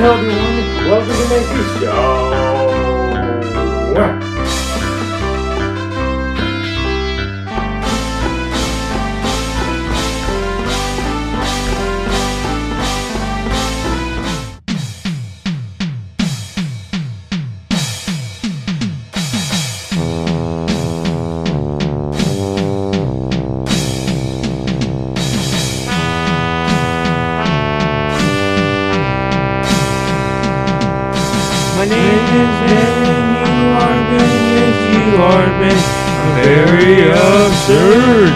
Hello everyone, welcome to Ben C Show. My name is and you are Ben, yes, you are Ben. Very absurd.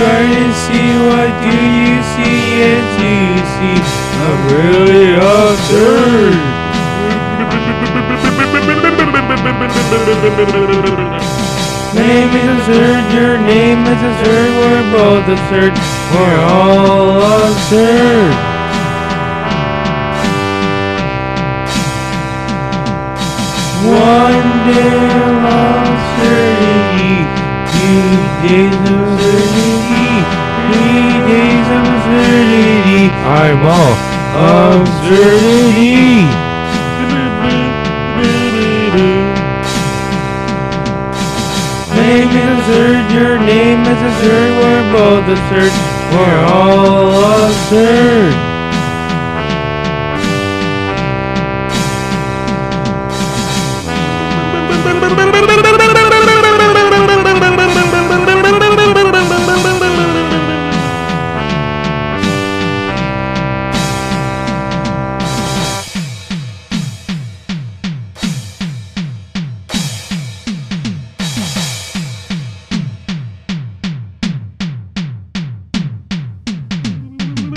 Try to see what do you see, yes, do you see? I'm really absurd. Name is absurd, your name is absurd, we're both absurd, we're all absurd. One day of absurdity, two days of absurdity, three days of absurdity, I'm all absurdity. Name is absurd, your name is absurd, we're both absurd, we're all absurd.